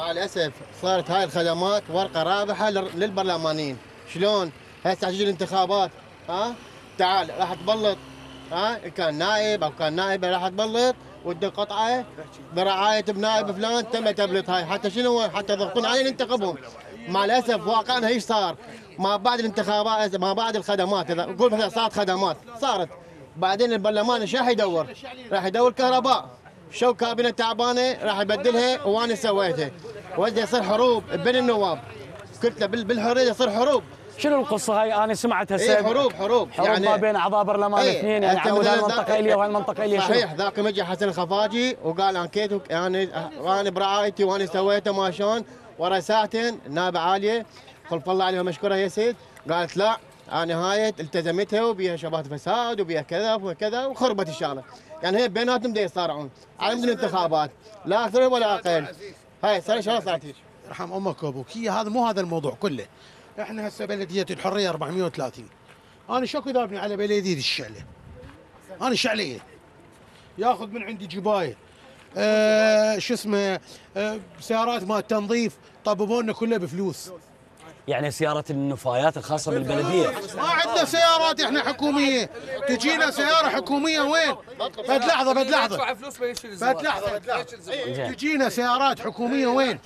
مع الأسف صارت هاي الخدمات ورقة رابحة لل- للبرلمانيين. شلون؟ هسه تجي الانتخابات ها؟ تعال راح تبلط ها؟ كان نائب أو كان نائبة راح تبلط ودي قطعة برعاية بنائب فلان تم تبلط هاي. حتى شنو؟ حتى يضغطون علينا ننتخبهم مع الأسف واقعنا إيش صار. ما بعد الانتخابات ما بعد الخدمات. إذا نقول مثلا صارت خدمات صارت. بعدين البرلمان إيش راح يدور؟ راح يدور كهرباء. شو كابينة تعبانة راح يبدلها؟ وأنا سويتها. وإذا يصير حروب؟ بين النواب. قلت له بال- بالحرية يصير حروب. شنو القصة هاي؟ أنا سمعت هسه اي حروب حروب. حروب ما بين أعضاء برلمان إيه، اثنين يعني عمود هالمنطقة إلي وهالمنطقة إلي؟ صحيح ذاك مجي حسن الخفاجي وقال انكيت أنا أنا برعايتي وأنا سويته ما شلون ورا ساعتين نائبه عالية خلف الله عليها مشكورة يا سيد قالت لا أنا هاي التزمتها وبيها شبهات فساد وبيها كذا وكذا وخربت الشغله يعني هي بيناتهم يصارعون. على الانتخابات لا أكثر ولا أقل. هاي شلون صارت هيك يرحم أمك وأبوك. هي هذا مو هذا الموضوع كله. إحنا هسه بلديه الحرية 430 أنا شكو ذابني على بلديه الشعلة؟ أنا شعليه ياخذ من عندي جبايه آه شو اسمه؟ آه سيارات مال تنظيف طببوا لنا كلها بفلوس. يعني سيارة النفايات الخاصة بالبلدية. ما عندنا سيارات إحنا حكومية. تجينا سيارة حكومية وين؟ بد لحظة بد لحظة. بد لحظة بد لحظة. تجينا سيارات حكومية وين؟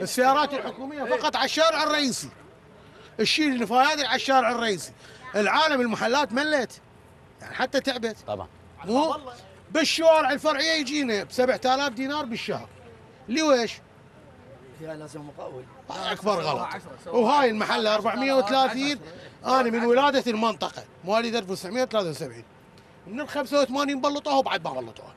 السيارات الحكومية فقط على الشارع الرئيسي. الشيل النفايات على الشارع الرئيسي. العالم المحلات ملت. يعني حتى تعبت. طبعا. مو؟ بالشوارع الفرعية يجينا ب 7000 دينار بالشهر. لويش؟ لازم مقاول. أكبر غلط. وهاي المحلة 430 أنا من ولاده المنطقة. مواليد 1973 من ال 85 بلطوها وبعد ما بلطوها.